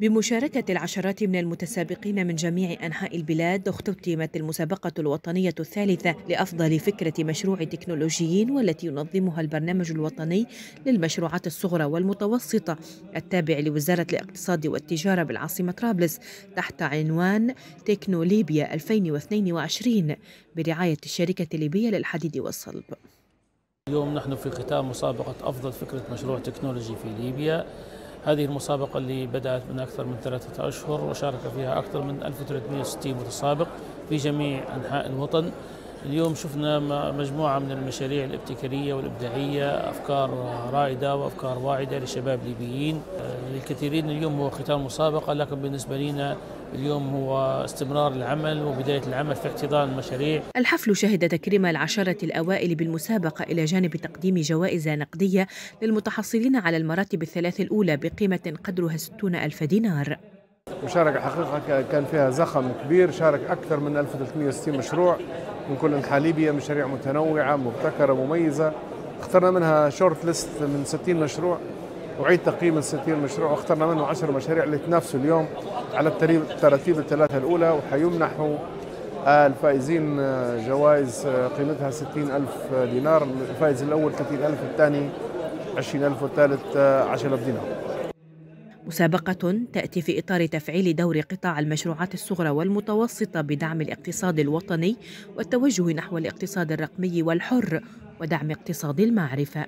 بمشاركة العشرات من المتسابقين من جميع أنحاء البلاد اختتمت المسابقة الوطنية الثالثة لأفضل فكرة مشروع تكنولوجي والتي ينظمها البرنامج الوطني للمشروعات الصغرى والمتوسطة. التابع لوزارة الاقتصاد والتجارة بالعاصمة طرابلس تحت عنوان تكنو ليبيا 2022 برعاية الشركة الليبية للحديد والصلب. اليوم نحن في ختام مسابقة أفضل فكرة مشروع تكنولوجي في ليبيا. هذه المسابقة اللي بدأت من أكثر من ثلاثة أشهر وشارك فيها أكثر من 1360 متسابق في جميع أنحاء الوطن. اليوم شفنا مجموعة من المشاريع الابتكارية والإبداعية أفكار رائدة وأفكار واعدة لشباب ليبيين. للكثيرين اليوم هو ختام مسابقة لكن بالنسبة لنا اليوم هو استمرار العمل وبداية العمل في احتضان المشاريع الحفل شهد تكريم العشرة الأوائل بالمسابقة إلى جانب تقديم جوائز نقدية للمتحصلين على المراتب الثلاث الأولى بقيمة قدرها 60 ألف دينار. مشاركة حقيقة كان فيها زخم كبير شارك أكثر من 1360 مشروع من كل أنحاء ليبيا مشاريع متنوعة مبتكرة مميزة. اخترنا منها short list من 60 مشروع. وأعيد تقييم ال 60 مشروع واخترنا منه 10 مشاريع اللي تنافسوا اليوم على التراتيب الثلاثة الأولى وحيمنحوا الفائزين جوائز قيمتها 60 ألف دينار الفائز الأول 30 ألف الثاني 20 ألف والثالث 10 ألف دينار. مسابقة تأتي في إطار تفعيل دور قطاع المشروعات الصغرى والمتوسطة بدعم الاقتصاد الوطني والتوجه نحو الاقتصاد الرقمي والحر ودعم اقتصاد المعرفة.